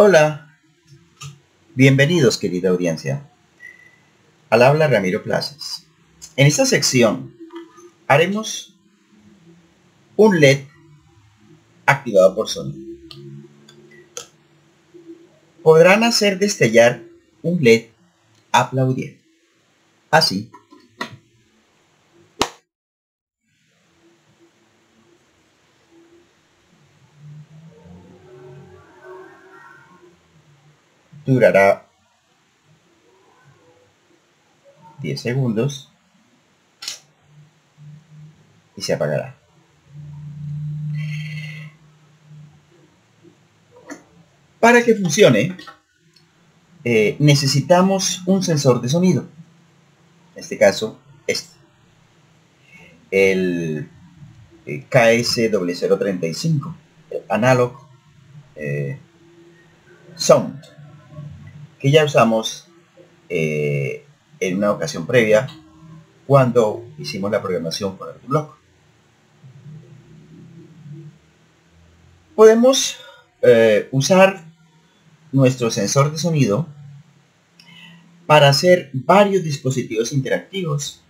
Hola, bienvenidos querida audiencia. Al habla Ramiro Plazas. En esta sección haremos un LED activado por sonido. Podrán hacer destellar un LED aplaudiendo. Así. Durará 10 segundos y se apagará. Para que funcione, eh, necesitamos un sensor de sonido. En este caso, este. El eh, KS0035, el Analog eh, Sound, que ya usamos en una ocasión previa cuando hicimos la programación para el blog. Podemos usar nuestro sensor de sonido para hacer varios dispositivos interactivos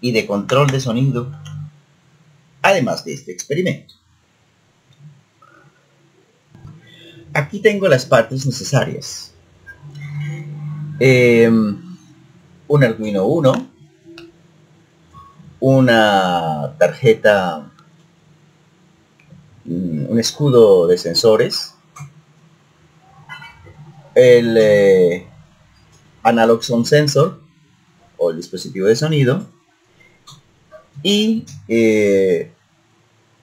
y de control de sonido, además de este experimento. Aquí tengo las partes necesarias. Em, un Arduino 1, una tarjeta, mm, un escudo de sensores, el eh, Analog Sound Sensor o el dispositivo de sonido y eh,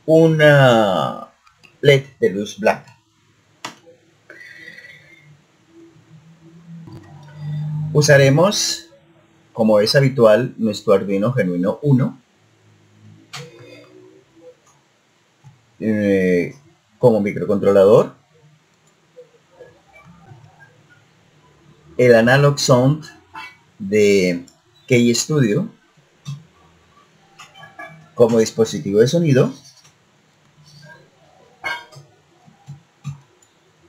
una LED de luz blanca. Usaremos, como es habitual, nuestro Arduino Genuino 1 eh, como microcontrolador. El Analog Sound de Key Studio. Como dispositivo de sonido.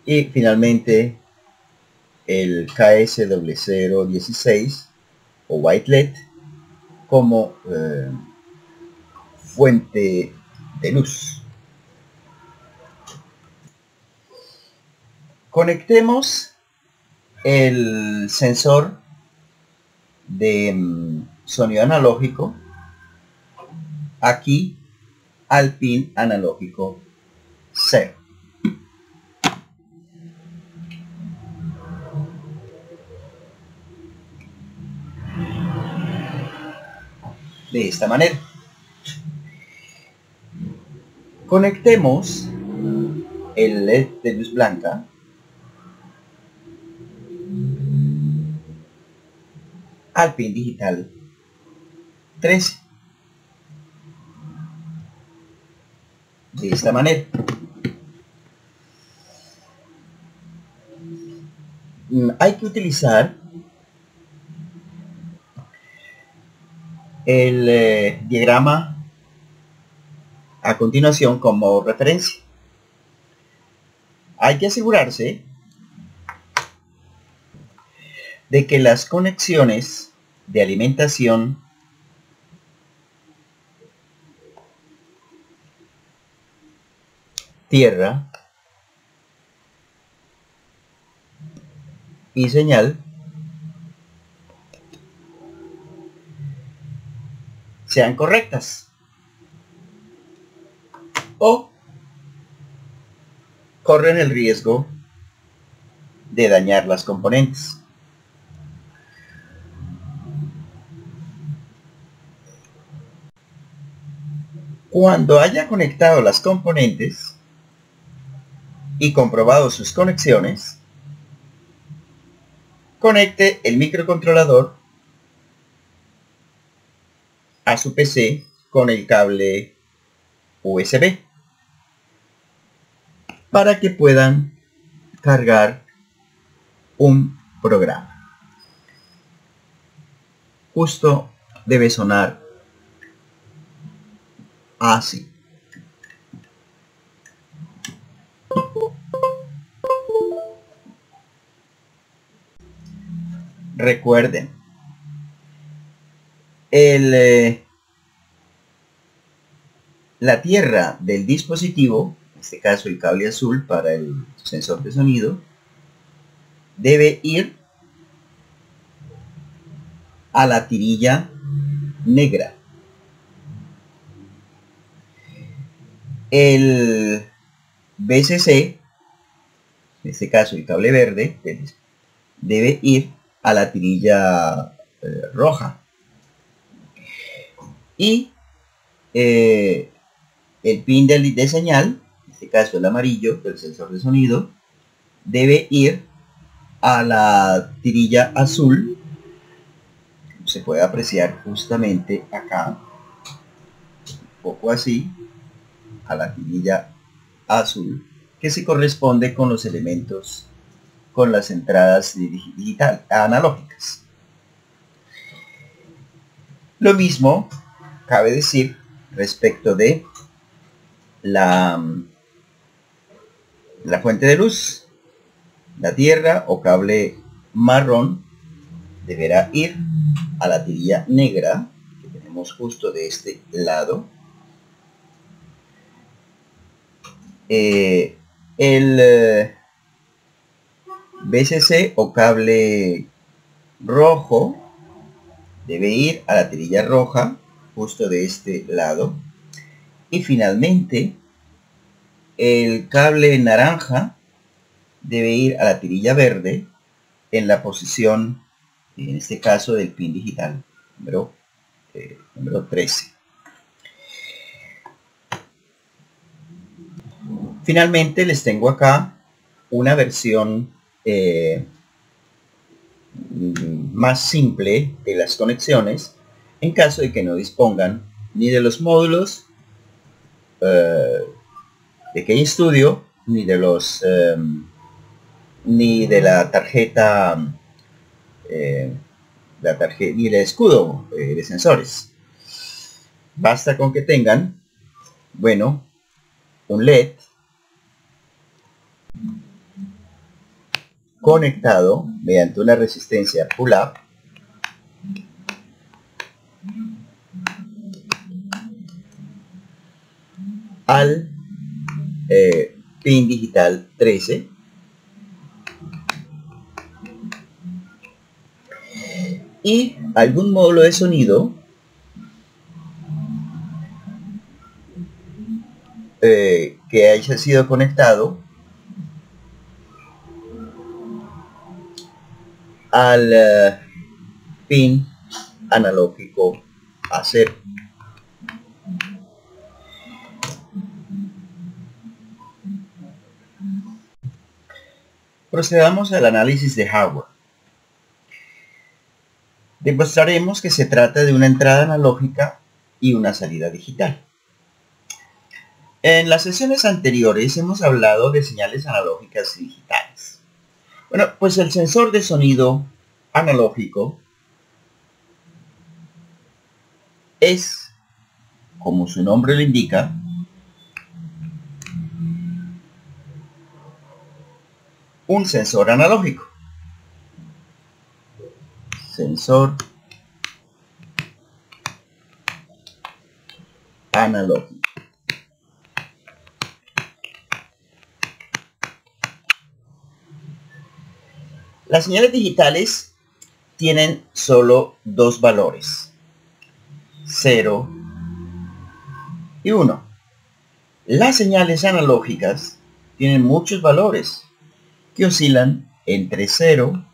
Y finalmente el KS0016 o White LED como eh, fuente de luz. Conectemos el sensor de mm, sonido analógico aquí al pin analógico 0. De esta manera. Conectemos el LED de luz blanca al pin digital 13. De esta manera. Mm, hay que utilizar el eh, diagrama a continuación como referencia. Hay que asegurarse de que las conexiones de alimentación tierra y señal sean correctas o corren el riesgo de dañar las componentes. Cuando haya conectado las componentes y comprobado sus conexiones, conecte el microcontrolador a su PC con el cable USB para que puedan cargar un programa. Justo debe sonar así. Recuerden, eh, la tierra del dispositivo, en este caso el cable azul para el sensor de sonido, debe ir a la tirilla negra. El BCC, en este caso el cable verde, debe ir a la tirilla eh, roja. Y eh, el pin de, señal, en este caso el amarillo del sensor de sonido, debe ir a la tirilla azul. Se puede apreciar justamente acá, un poco así, a la tirilla azul, que se corresponde con los elementos, con las entradas digital, analógicas. Lo mismo cabe decir respecto de la, la fuente de luz. La tierra o cable marrón deberá ir a la tirilla negra que tenemos justo de este lado. Eh, el eh, BCC o cable rojo debe ir a la tirilla roja justo de este lado. Y finalmente el cable naranja debe ir a la tirilla verde en la posición en este caso del pin digital número, eh, número 13 finalmente les tengo acá una versión eh, más simple de las conexiones en caso de que no dispongan ni de los módulos eh, de que Studio ni de los eh, ni de la tarjeta la tarjeta ni el escudo de sensores. Basta con que tengan bueno un LED conectado mediante una resistencia pull-up al eh, pin digital 13 y algún módulo de sonido eh, que haya sido conectado al eh, pin analógico a. Procedamos al análisis de hardware. Demostraremos que se trata de una entrada analógica y una salida digital. En las sesiones anteriores hemos hablado de señales analógicas y digitales. Bueno, pues el sensor de sonido analógico es, como su nombre lo indica, un sensor analógico. Sensor analógico. Las señales digitales tienen solo dos valores, 0 y 1. Las señales analógicas tienen muchos valores que oscilan entre 0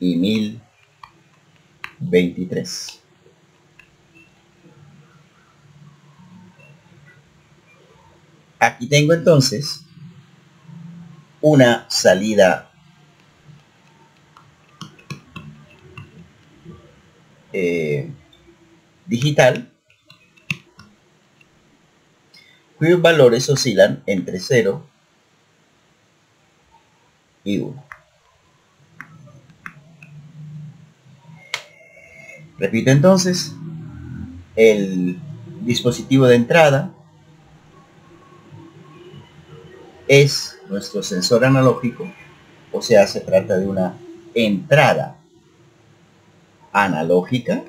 y 1023. Aquí tengo entonces una salida Eh, digital cuyos valores oscilan entre 0 y 1. Repito entonces, el dispositivo de entrada es nuestro sensor analógico, o sea, se trata de una entrada analógica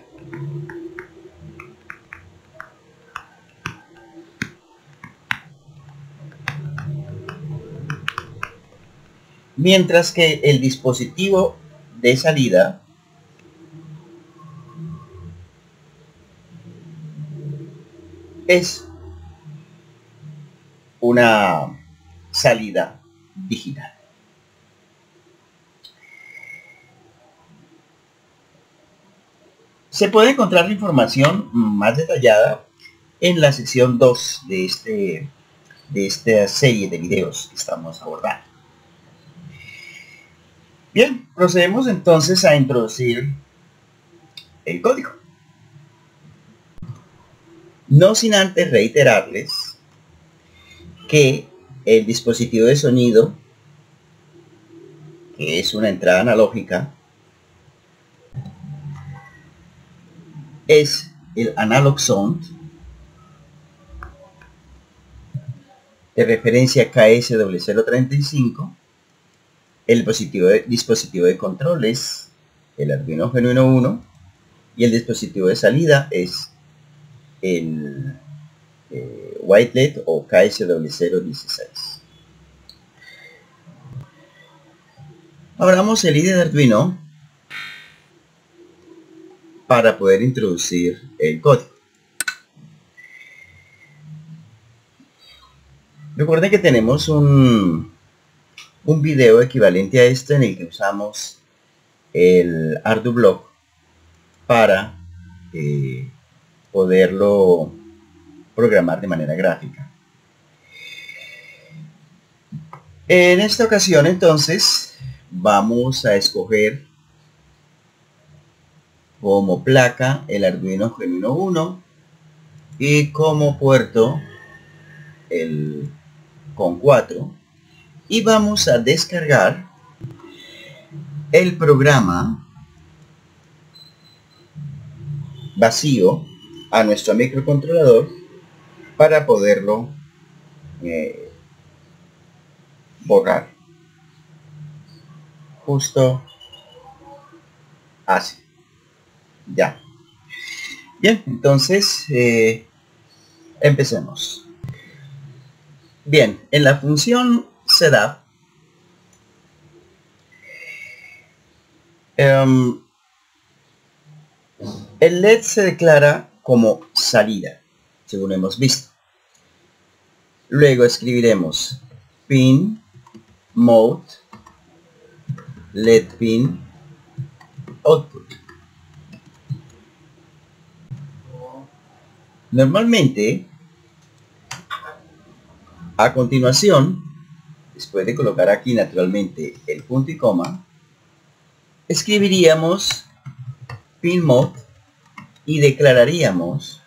mientras que el dispositivo de salida es una salida digital. Se puede encontrar la información más detallada en la sección 2 de, este, de esta serie de videos que estamos abordando. Bien, procedemos entonces a introducir el código. No sin antes reiterarles que el dispositivo de sonido, que es una entrada analógica, es el Analog Sound de referencia KSW035 el dispositivo de, control es el Arduino Genuino 1 y el dispositivo de salida es el eh, White LED o KSW016 abramos el IDE de Arduino para poder introducir el código. Recuerden que tenemos un, un video equivalente a este en el que usamos el ArduBlock para eh, poderlo programar de manera gráfica. En esta ocasión entonces vamos a escoger como placa el Arduino Genuino 1 y como puerto el con 4 y vamos a descargar el programa vacío a nuestro microcontrolador para poderlo eh, borrar justo así ya. Bien, entonces eh, empecemos. Bien, en la función setup em, el LED se declara como salida, según hemos visto. Luego escribiremos pin mode LED pin output. Normalmente, a continuación, después de colocar aquí naturalmente el punto y coma, escribiríamos pinMod y declararíamos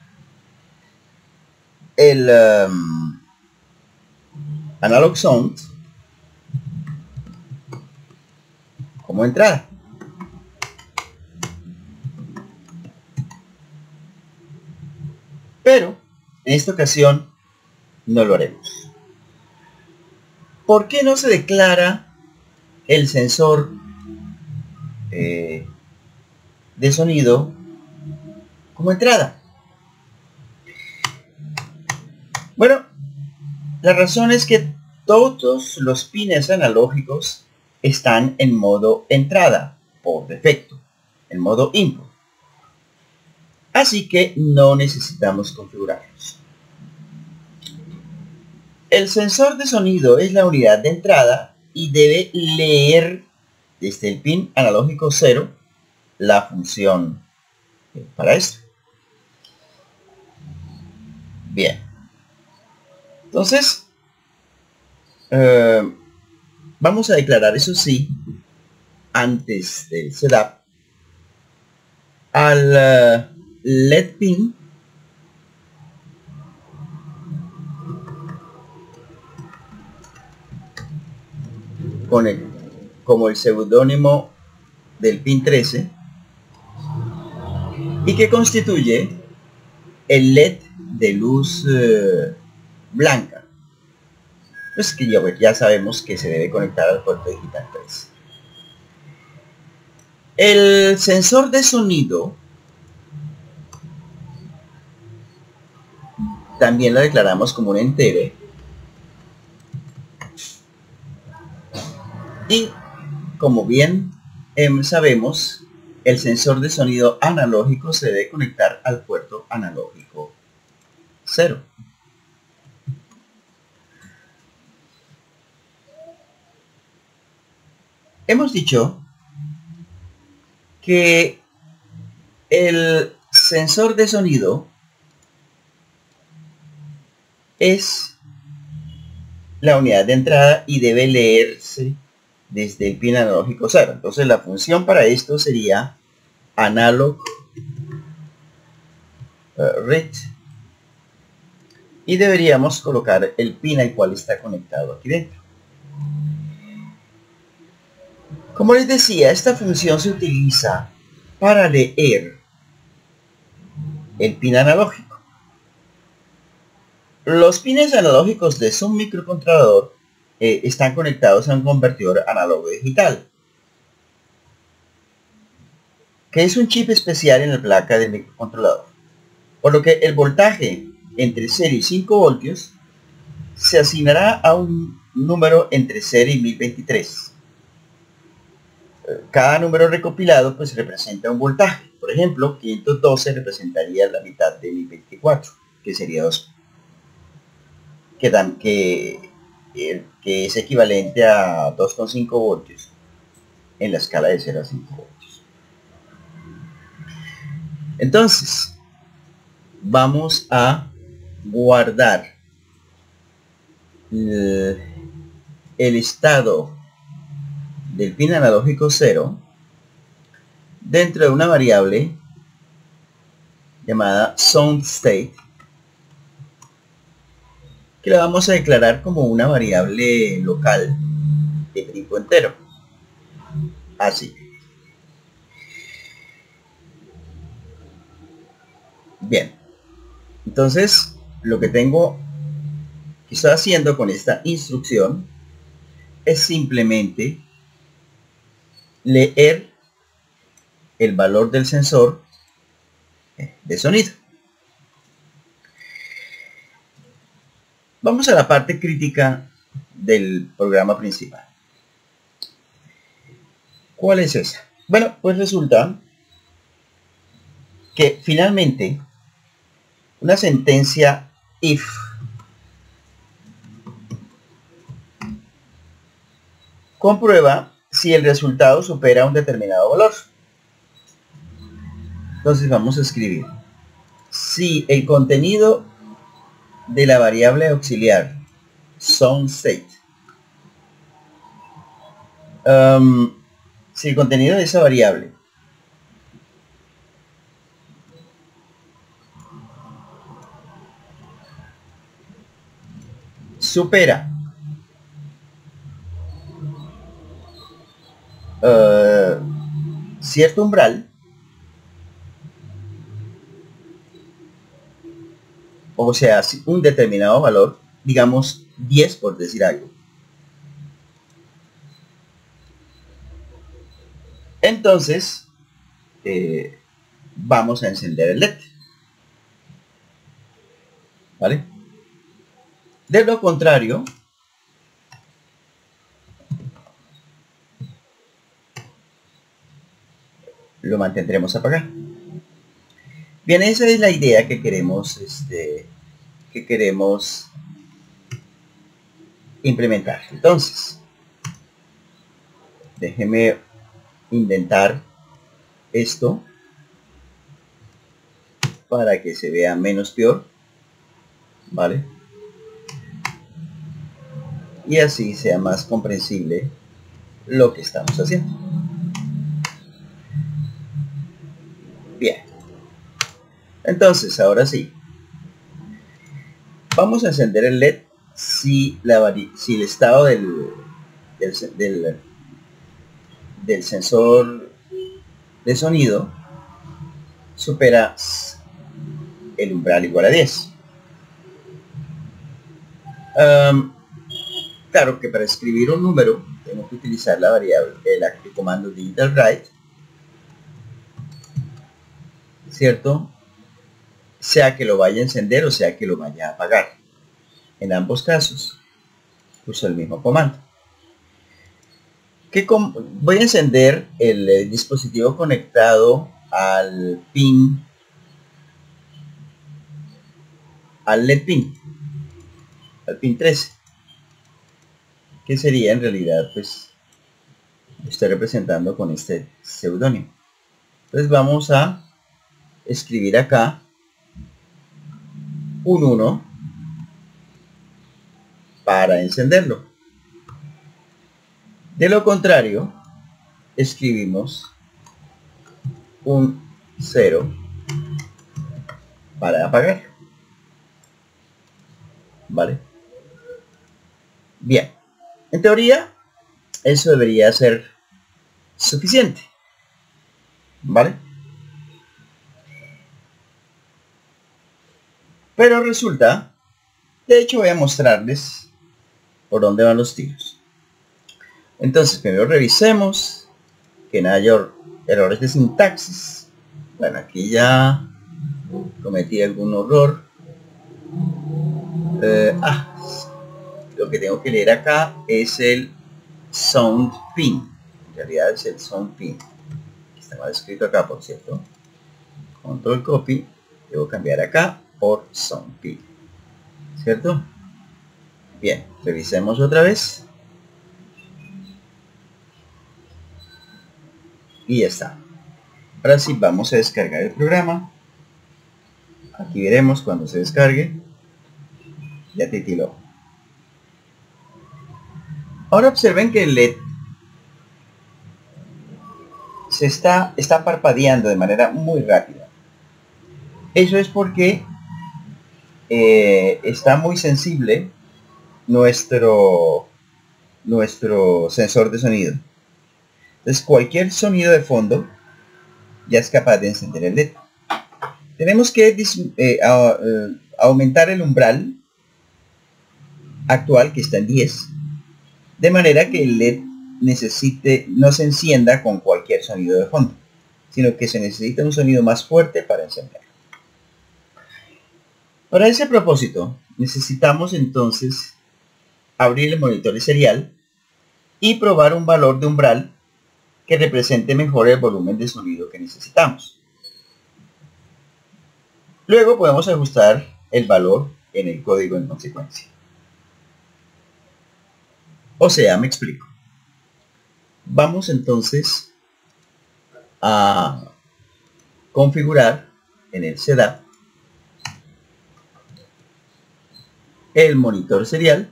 el um, analog sound como entrada. Pero en esta ocasión no lo haremos. ¿Por qué no se declara el sensor eh, de sonido como entrada? Bueno, la razón es que todos los pines analógicos están en modo entrada por defecto, en modo input. Así que no necesitamos configurarlos. El sensor de sonido es la unidad de entrada y debe leer desde el pin analógico 0 la función para esto. Bien. Entonces, eh, vamos a declarar, eso sí, antes del setup, al... Eh, LED pin con el, como el seudónimo del pin 13 y que constituye el LED de luz eh, blanca. Pues que ya, ya sabemos que se debe conectar al puerto digital 3. El sensor de sonido también lo declaramos como un entero. Y como bien em, sabemos, el sensor de sonido analógico se debe conectar al puerto analógico 0. Hemos dicho que el sensor de sonido es la unidad de entrada y debe leerse desde el pin analógico 0. Entonces la función para esto sería analog uh, read y deberíamos colocar el pin al cual está conectado aquí dentro. Como les decía, esta función se utiliza para leer el pin analógico. Los pines analógicos de su microcontrolador eh, están conectados a un convertidor análogo digital, que es un chip especial en la placa del microcontrolador. Por lo que el voltaje entre 0 y 5 voltios se asignará a un número entre 0 y 1023. Cada número recopilado pues representa un voltaje. Por ejemplo, 512 representaría la mitad de 1024, que sería 2 que, dan, que, que es equivalente a 2,5 voltios en la escala de 0 a 5 voltios. Entonces, vamos a guardar el, el estado del pin analógico 0 dentro de una variable llamada sound state que la vamos a declarar como una variable local de tipo entero. Así. Bien. Entonces, lo que tengo que estoy haciendo con esta instrucción es simplemente leer el valor del sensor de sonido. Vamos a la parte crítica del programa principal. ¿Cuál es esa? Bueno, pues resulta que finalmente una sentencia if comprueba si el resultado supera un determinado valor. Entonces vamos a escribir si el contenido de la variable auxiliar sound state. Um, si el contenido de esa variable supera uh, cierto umbral o sea, un determinado valor, digamos 10 por decir algo. Entonces, eh, vamos a encender el LED. ¿Vale? De lo contrario, lo mantendremos apagado. Bien, esa es la idea que queremos, este, que queremos implementar. Entonces, déjeme inventar esto para que se vea menos peor, ¿vale? Y así sea más comprensible lo que estamos haciendo. Entonces, ahora sí. Vamos a encender el LED si, la, si el estado del, del, sensor de sonido supera el umbral igual a 10. claro que para escribir un número tengo que utilizar la variable, el, el comando digital write ¿cierto? Sea que lo vaya a encender o sea que lo vaya a apagar. En ambos casos, uso el mismo comando. Que voy a encender el, el dispositivo conectado al pin al LED pin al pin 13 que sería en realidad pues estoy representando con este seudónimo entonces vamos a escribir acá un 1 para encenderlo. De lo contrario escribimos un 0 para apagar. Vale bien. En teoría eso debería ser suficiente. Vale pero resulta de hecho voy a mostrarles por dónde van los tiros. Entonces primero revisemos que no haya errores de sintaxis. Bueno aquí ya cometí algún error. Eh, ah, lo que tengo que leer acá es el sound pin. En realidad es el sound pin. Está mal escrito acá por cierto. Control copy debo cambiar acá por pin cierto bien revisemos otra vez. Y ya está. Ahora sí vamos a descargar el programa. Aquí veremos cuando se descargue. Ya titiló ahora observen que el LED se está, está parpadeando de manera muy rápida. Eso es porque eh, está muy sensible nuestro nuestro sensor de sonido entonces cualquier sonido de fondo ya es capaz de encender el LED. Tenemos que eh, eh, aumentar el umbral actual que está en 10 de manera que el LED necesite no se encienda con cualquier sonido de fondo sino que se necesita un sonido más fuerte para encender. Para ese propósito necesitamos entonces abrir el monitor serial y probar un valor de umbral que represente mejor el volumen de sonido que necesitamos. Luego podemos ajustar el valor en el código en consecuencia. O sea, me explico. Vamos entonces a configurar en el setup el monitor serial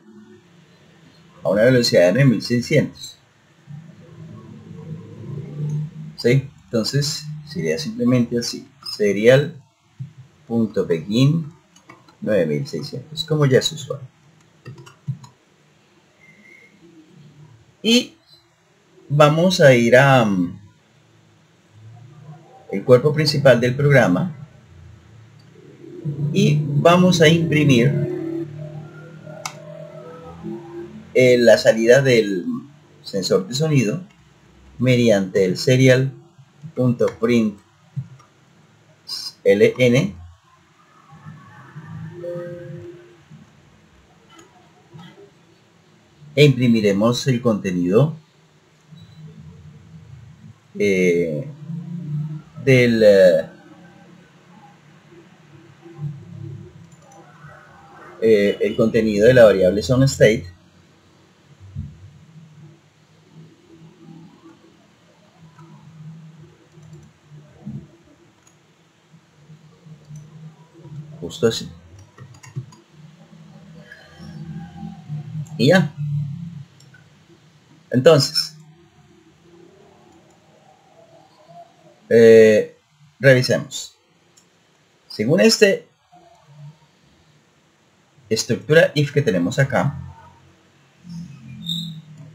a una velocidad de 9600 ¿sí? Entonces sería simplemente así, serial.begin 9600, como ya es usual. Y vamos a ir a um, el cuerpo principal del programa y vamos a imprimir la salida del sensor de sonido mediante el serial.print ln e imprimiremos el contenido eh, del eh, eh, el contenido de la variable state así. Y ya. Entonces, eh, revisemos. Según este estructura if que tenemos acá,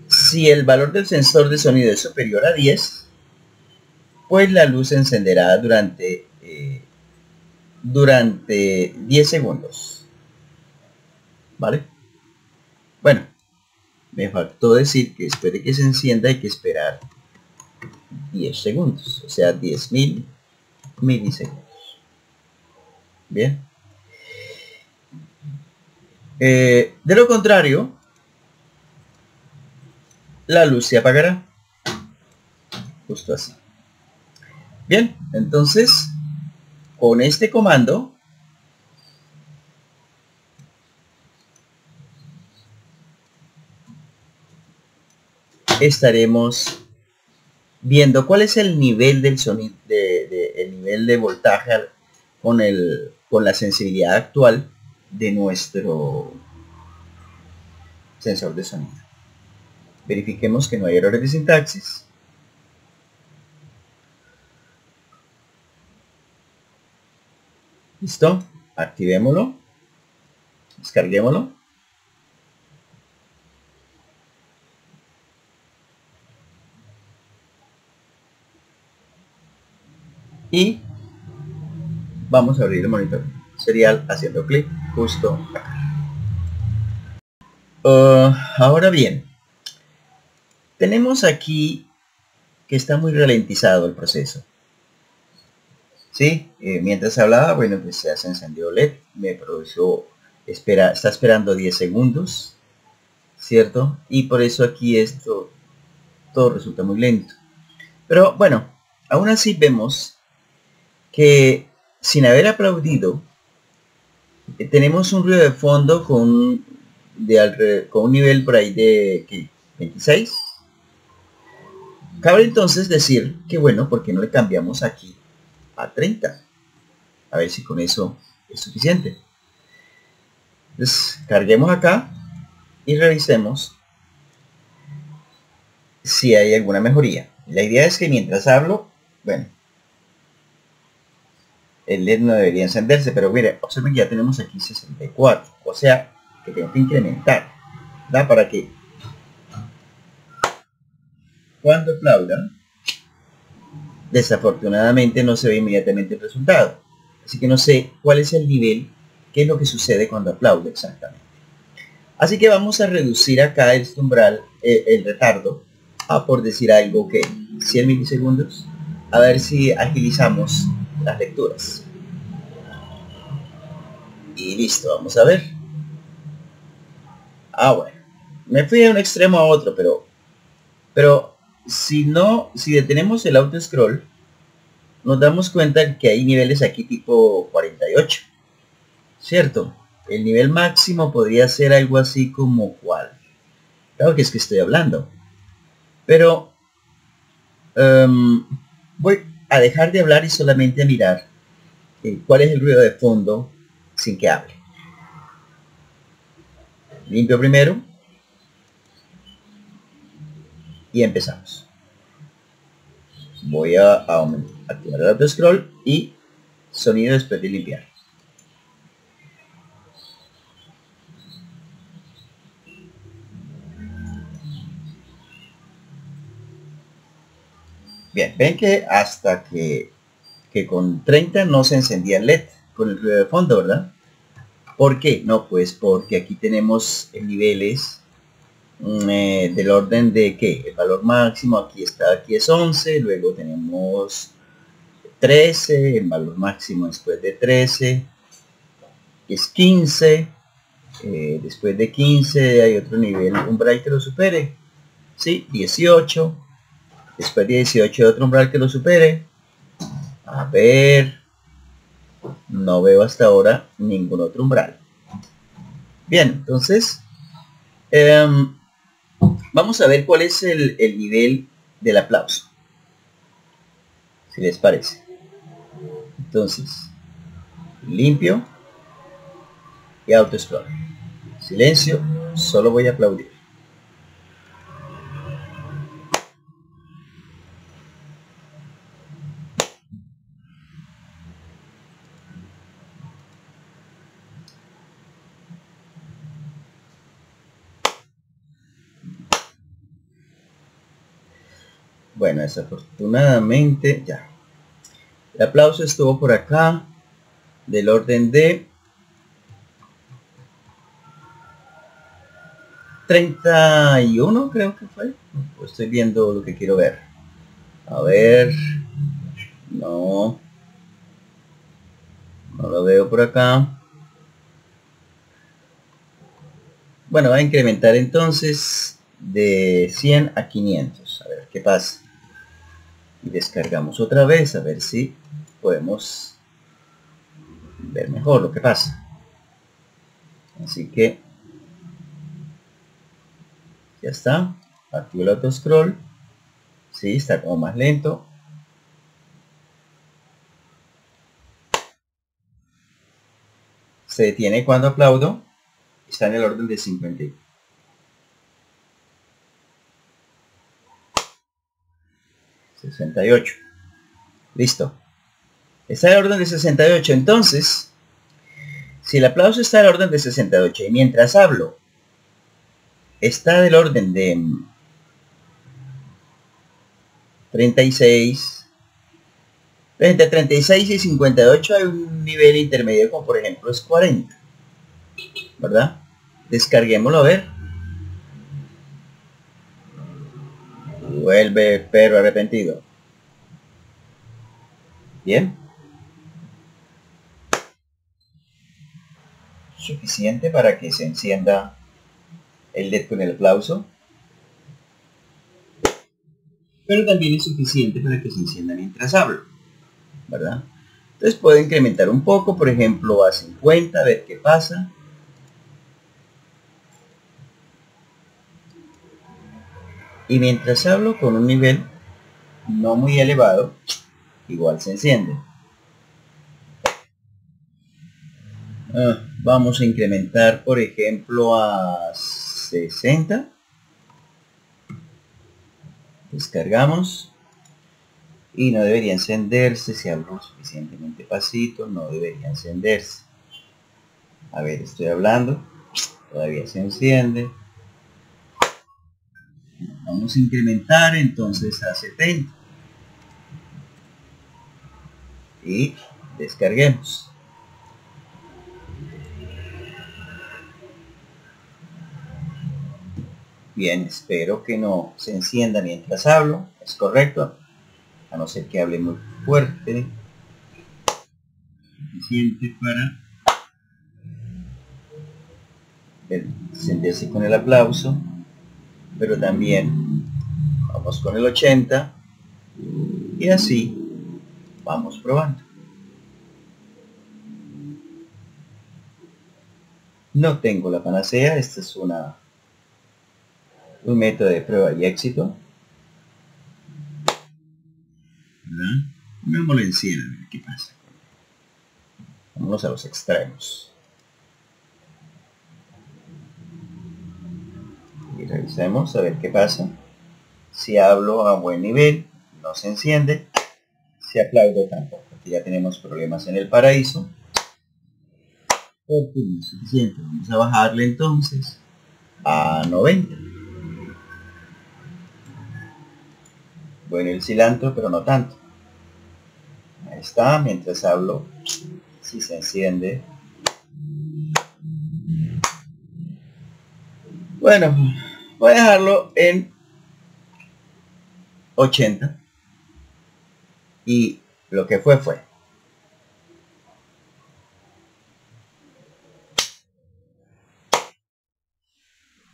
si el valor del sensor de sonido es superior a 10, pues la luz se encenderá durante durante 10 segundos. ¿Vale? Bueno, me faltó decir que después de que se encienda hay que esperar 10 segundos, o sea 10.000 milisegundos. Bien. Eh, de lo contrario, la luz se apagará. Justo así. Bien, entonces, con este comando, estaremos viendo cuál es el nivel del sonido, de, el nivel de voltaje con, el, con la sensibilidad actual de nuestro sensor de sonido. Verifiquemos que no hay errores de sintaxis. ¿Listo? Activémoslo. Descarguémoslo. Y vamos a abrir el monitor serial haciendo clic justo acá. Uh, ahora bien, tenemos aquí que está muy ralentizado el proceso. ¿Sí? Eh, mientras hablaba, bueno, pues se hace encendió LED, me produjo, espera, está esperando 10 segundos, ¿cierto? Y por eso aquí esto, todo resulta muy lento. Pero bueno, aún así vemos que sin haber aplaudido, eh, tenemos un ruido de fondo con, de con un nivel por ahí de 26. Cabe entonces decir que bueno, porque no le cambiamos aquí a 30? A ver si con eso es suficiente. Entonces, carguemos acá y revisemos si hay alguna mejoría. La idea es que mientras hablo, bueno, el LED no debería encenderse, pero mire, observen que ya tenemos aquí 64, o sea, que tengo que incrementar, ¿da? Para que cuando aplaudan, desafortunadamente no se ve inmediatamente el resultado. Así que no sé cuál es el nivel, qué es lo que sucede cuando aplaude exactamente. Así que vamos a reducir acá el umbral, eh, el retardo, a por decir algo que 100 milisegundos, a ver si agilizamos las lecturas. Y listo, vamos a ver. Ah, bueno. Me fui de un extremo a otro, pero pero si no, si detenemos el auto scroll, nos damos cuenta que hay niveles aquí tipo 48. ¿Cierto? El nivel máximo podría ser algo así como cuál. Claro que es que estoy hablando. Pero em, voy a dejar de hablar y solamente a mirar eh, cuál es el ruido de fondo sin que hable. Limpio primero. Y empezamos. Voy a, activar el auto scroll y sonido después de limpiar. Bien, ven que hasta que, que con 30 no se encendía el LED con el ruido de fondo, ¿verdad? ¿Por qué? No, pues porque aquí tenemos niveles eh, del orden de que el valor máximo aquí está aquí es 11 luego tenemos 13 el valor máximo después de 13 es 15 eh, después de 15 hay otro nivel umbral que lo supere ¿sí? 18 después de 18 otro umbral que lo supere. A ver no veo hasta ahora ningún otro umbral. Bien entonces em, Vamos a ver cuál es el, nivel del aplauso. Si les parece. Entonces, limpio y auto scroll. Silencio, solo voy a aplaudir. Desafortunadamente ya. El aplauso estuvo por acá, del orden de 31 creo que fue. estoy viendo lo que quiero ver. A ver. No. No lo veo por acá. Bueno, va a incrementar entonces de 100 a 500. A ver qué pasa. Y descargamos otra vez a ver si podemos ver mejor lo que pasa. Así que ya está. Activo el auto scroll. Sí, está como más lento. Se detiene cuando aplaudo. Está en el orden de 50. 68. Listo. Está el orden de 68. Entonces, si el aplauso está el orden de 68 y mientras hablo está del orden de 36, entre 36 y 58 hay un nivel intermedio como por ejemplo es 40, ¿verdad? Descarguémoslo a ver. Vuelve pero arrepentido. Bien. Suficiente para que se encienda el LED con el aplauso. Pero también es suficiente para que se encienda mientras hablo. ¿Verdad? Entonces puedo incrementar un poco, por ejemplo a 50, a ver qué pasa. Y mientras hablo con un nivel no muy elevado, igual se enciende. Ah, vamos a incrementar, por ejemplo, a 60. Descargamos. Y no debería encenderse si hablo suficientemente pasito, no debería encenderse. A ver, estoy hablando. Todavía se enciende. Vamos a incrementar entonces a 70. Y descarguemos. Bien, espero que no se encienda mientras hablo. Es correcto. A no ser que hable muy fuerte. Suficiente para encenderse con el aplauso. Pero también vamos con el 80. Y así vamos probando. No tengo la panacea. Esta es una un método de prueba y éxito. ¿Verdad? en 100 a ver qué pasa. Vamos a los extremos. Y revisemos a ver qué pasa. Si hablo a buen nivel, no se enciende. Si aplaudo tampoco. Aquí ya tenemos problemas en el paraíso. suficiente. Vamos a bajarle entonces a 90. Bueno, el cilantro, pero no tanto. Ahí está, mientras hablo, si se enciende. Bueno, voy a dejarlo en 80. Y lo que fue fue.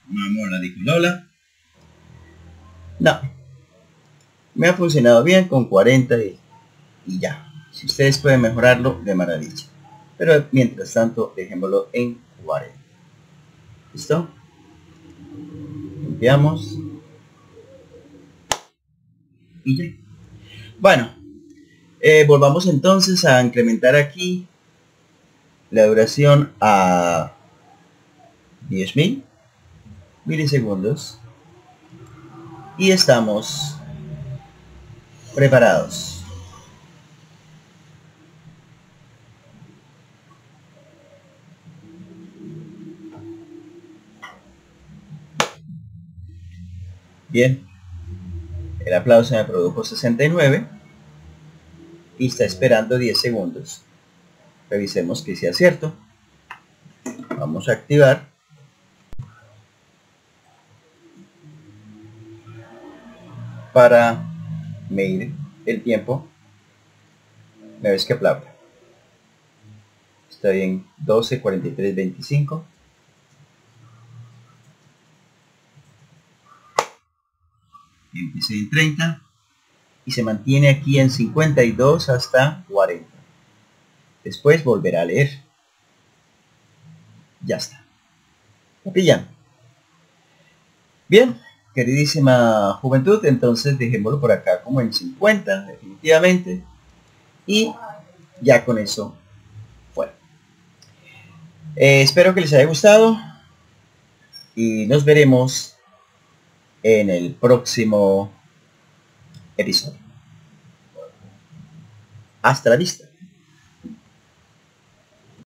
Vamos la Lola. No me ha funcionado bien con 40 y, ya. Si ustedes pueden mejorarlo, de maravilla. Pero mientras tanto, dejémoslo en 40. ¿Listo? Limpiamos. Y ya. Bueno, eh, volvamos entonces a incrementar aquí la duración a 10.000 milisegundos. Y estamos preparados. Bien, el aplauso me produjo 69 y está esperando 10 segundos. Revisemos que sea cierto. Vamos a activar. Para medir el tiempo una vez que aplauda. Estoy en 12, 43, 25. Empecé en 30 y se mantiene aquí en 52 hasta 40. Después volverá a leer. Ya está. ¿Lo Bien, queridísima juventud, entonces dejémoslo por acá como en 50, definitivamente. Y ya con eso fue. Eh, espero que les haya gustado y nos veremos en el próximo episodio. Hasta la vista.